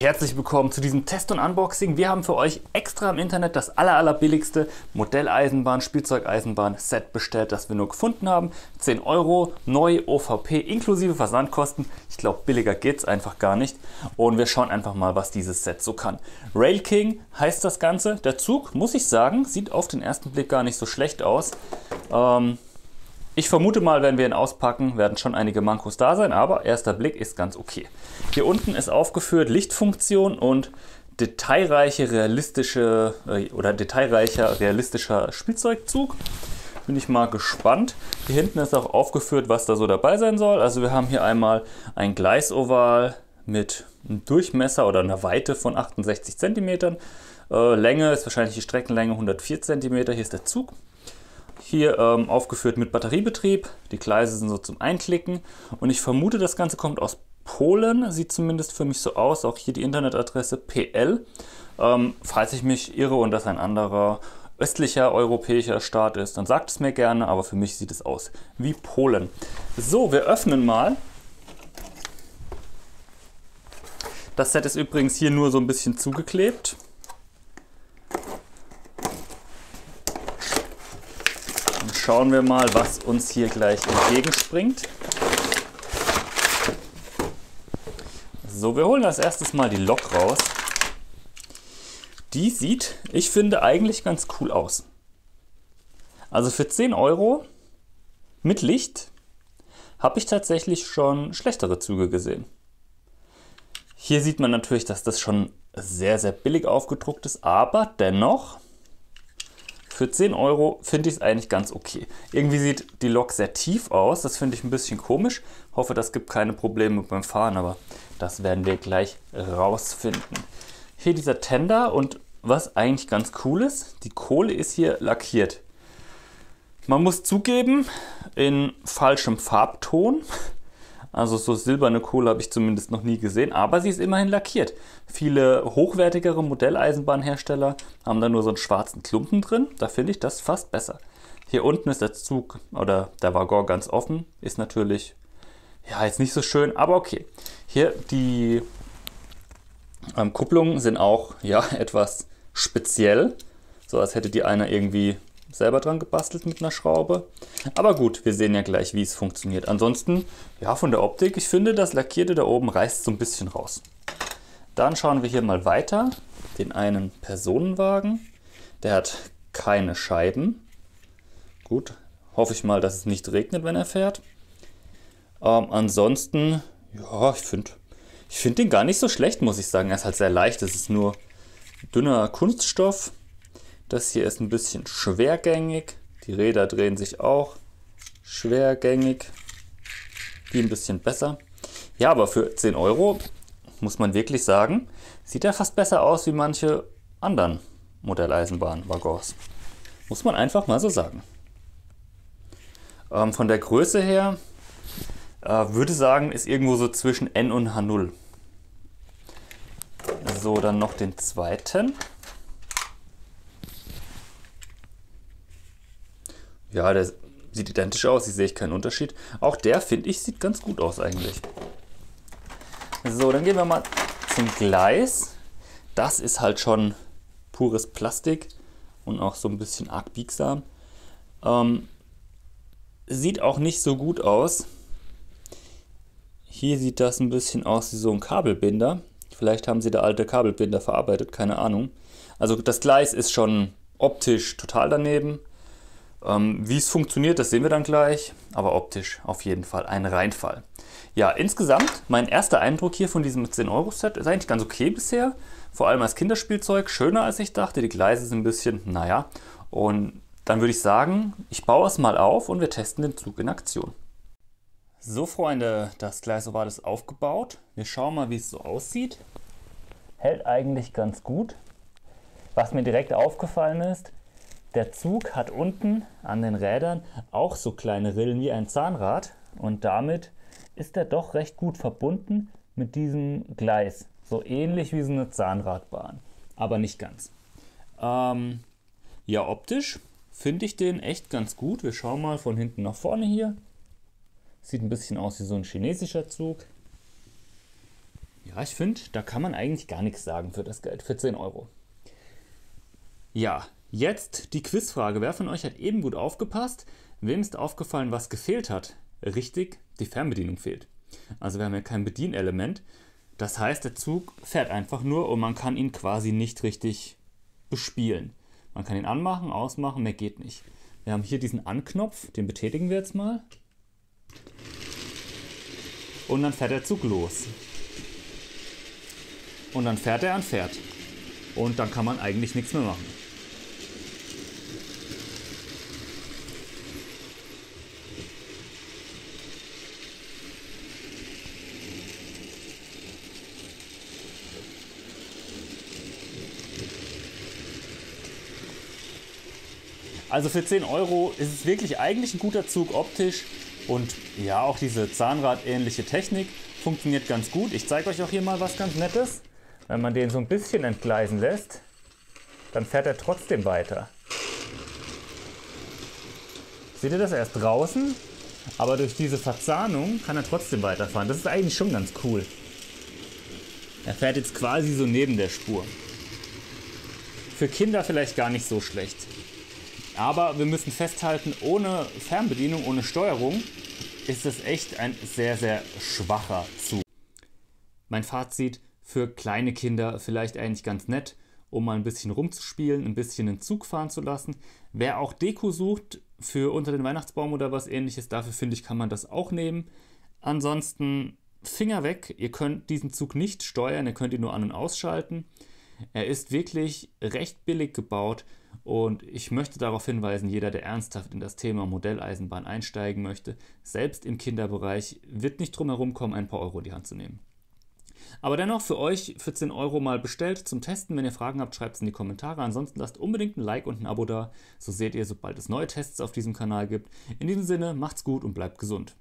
Herzlich willkommen zu diesem Test und Unboxing. Wir haben für euch extra im Internet das aller, aller billigste Modelleisenbahn, Spielzeugeisenbahn-Set bestellt, das wir nur gefunden haben. 10 Euro, neu, OVP, inklusive Versandkosten. Ich glaube, billiger geht es einfach gar nicht. Und wir schauen einfach mal, was dieses Set so kann. Rail King heißt das Ganze. Der Zug, muss ich sagen, sieht auf den ersten Blick gar nicht so schlecht aus. Ähm, ich vermute mal, wenn wir ihn auspacken, werden schon einige Mankos da sein, aber erster Blick ist ganz okay. Hier unten ist aufgeführt Lichtfunktion und detailreiche realistische äh, oder detailreicher realistischer Spielzeugzug. Bin ich mal gespannt. Hier hinten ist auch aufgeführt, was da so dabei sein soll. Also wir haben hier einmal ein Gleisoval mit einem Durchmesser oder einer Weite von 68 cm. Äh, Länge ist wahrscheinlich die Streckenlänge 104 cm. Hier ist der Zug. Hier ähm, aufgeführt mit Batteriebetrieb. Die Gleise sind so zum Einklicken. Und ich vermute, das Ganze kommt aus Polen. Sieht zumindest für mich so aus. Auch hier die Internetadresse PL. Ähm, falls ich mich irre und das ein anderer östlicher europäischer Staat ist, dann sagt es mir gerne. Aber für mich sieht es aus wie Polen. So, wir öffnen mal. Das Set ist übrigens hier nur so ein bisschen zugeklebt. Schauen wir mal, was uns hier gleich entgegenspringt. So, wir holen als erstes mal die Lok raus. Die sieht, ich finde, eigentlich ganz cool aus. Also für 10 Euro mit Licht habe ich tatsächlich schon schlechtere Züge gesehen. Hier sieht man natürlich, dass das schon sehr, sehr billig aufgedruckt ist, aber dennoch für 10 Euro finde ich es eigentlich ganz okay. Irgendwie sieht die Lok sehr tief aus, das finde ich ein bisschen komisch. Hoffe, das gibt keine Probleme beim Fahren, aber das werden wir gleich rausfinden. Hier dieser Tender und was eigentlich ganz cool ist, die Kohle ist hier lackiert. Man muss zugeben, in falschem Farbton. Also so silberne Kohle habe ich zumindest noch nie gesehen, aber sie ist immerhin lackiert. Viele hochwertigere Modelleisenbahnhersteller haben da nur so einen schwarzen Klumpen drin. Da finde ich das fast besser. Hier unten ist der Zug oder der Waggon ganz offen. Ist natürlich ja jetzt nicht so schön, aber okay. Hier die ähm, Kupplungen sind auch ja etwas speziell. So als hätte die einer irgendwie selber dran gebastelt mit einer Schraube. Aber gut, wir sehen ja gleich, wie es funktioniert. Ansonsten, ja, von der Optik, ich finde, das Lackierte da oben reißt so ein bisschen raus. Dann schauen wir hier mal weiter. Den einen Personenwagen. Der hat keine Scheiben. Gut, hoffe ich mal, dass es nicht regnet, wenn er fährt. Ähm, ansonsten, ja, ich finde ich find den gar nicht so schlecht, muss ich sagen. Er ist halt sehr leicht. Es ist nur dünner Kunststoff. Das hier ist ein bisschen schwergängig. Die Räder drehen sich auch schwergängig. Die ein bisschen besser. Ja, aber für 10 Euro muss man wirklich sagen, sieht er fast besser aus wie manche anderen Modelleisenbahnwaggons. Muss man einfach mal so sagen. Ähm, von der Größe her äh, würde sagen, ist irgendwo so zwischen N und H0. So, dann noch den zweiten. Ja, der sieht identisch aus, hier sehe ich keinen Unterschied. Auch der, finde ich, sieht ganz gut aus eigentlich. So, dann gehen wir mal zum Gleis. Das ist halt schon pures Plastik und auch so ein bisschen arg biegsam. Ähm, sieht auch nicht so gut aus. Hier sieht das ein bisschen aus wie so ein Kabelbinder. Vielleicht haben sie da alte Kabelbinder verarbeitet, keine Ahnung. Also das Gleis ist schon optisch total daneben. Ähm, wie es funktioniert, das sehen wir dann gleich, aber optisch auf jeden Fall ein Reinfall. Ja, insgesamt, mein erster Eindruck hier von diesem 10-Euro-Set ist eigentlich ganz okay bisher. Vor allem als Kinderspielzeug, schöner als ich dachte. Die Gleise sind ein bisschen, naja. Und dann würde ich sagen, ich baue es mal auf und wir testen den Zug in Aktion. So Freunde, das Gleisoval ist aufgebaut. Wir schauen mal, wie es so aussieht. Hält eigentlich ganz gut. Was mir direkt aufgefallen ist, der Zug hat unten an den Rädern auch so kleine Rillen wie ein Zahnrad und damit ist er doch recht gut verbunden mit diesem Gleis. So ähnlich wie so eine Zahnradbahn, aber nicht ganz. Ähm, ja, optisch finde ich den echt ganz gut. Wir schauen mal von hinten nach vorne hier. Sieht ein bisschen aus wie so ein chinesischer Zug. Ja, ich finde, da kann man eigentlich gar nichts sagen für das Geld, für 10 Euro. Ja, jetzt die Quizfrage. Wer von euch hat eben gut aufgepasst? Wem ist aufgefallen, was gefehlt hat? Richtig, die Fernbedienung fehlt. Also wir haben ja kein Bedienelement. Das heißt, der Zug fährt einfach nur und man kann ihn quasi nicht richtig bespielen. Man kann ihn anmachen, ausmachen, mehr geht nicht. Wir haben hier diesen Anknopf, den betätigen wir jetzt mal. Und dann fährt der Zug los. Und dann fährt er und fährt. Und dann kann man eigentlich nichts mehr machen. Also für 10 Euro ist es wirklich eigentlich ein guter Zug optisch und ja, auch diese Zahnrad-ähnliche Technik funktioniert ganz gut. Ich zeige euch auch hier mal was ganz Nettes. Wenn man den so ein bisschen entgleisen lässt, dann fährt er trotzdem weiter. Seht ihr das? Er ist draußen, aber durch diese Verzahnung kann er trotzdem weiterfahren. Das ist eigentlich schon ganz cool. Er fährt jetzt quasi so neben der Spur. Für Kinder vielleicht gar nicht so schlecht. Aber wir müssen festhalten, ohne Fernbedienung, ohne Steuerung ist es echt ein sehr, sehr schwacher Zug. Mein Fazit für kleine Kinder vielleicht eigentlich ganz nett, um mal ein bisschen rumzuspielen, ein bisschen den Zug fahren zu lassen. Wer auch Deko sucht für unter den Weihnachtsbaum oder was ähnliches, dafür finde ich, kann man das auch nehmen. Ansonsten Finger weg, ihr könnt diesen Zug nicht steuern, ihr könnt ihn nur an- und ausschalten. Er ist wirklich recht billig gebaut und ich möchte darauf hinweisen, jeder, der ernsthaft in das Thema Modelleisenbahn einsteigen möchte, selbst im Kinderbereich, wird nicht drum herum kommen, ein paar Euro in die Hand zu nehmen. Aber dennoch für euch 14 Euro mal bestellt zum Testen. Wenn ihr Fragen habt, schreibt es in die Kommentare. Ansonsten lasst unbedingt ein Like und ein Abo da. So seht ihr, sobald es neue Tests auf diesem Kanal gibt. In diesem Sinne, macht's gut und bleibt gesund.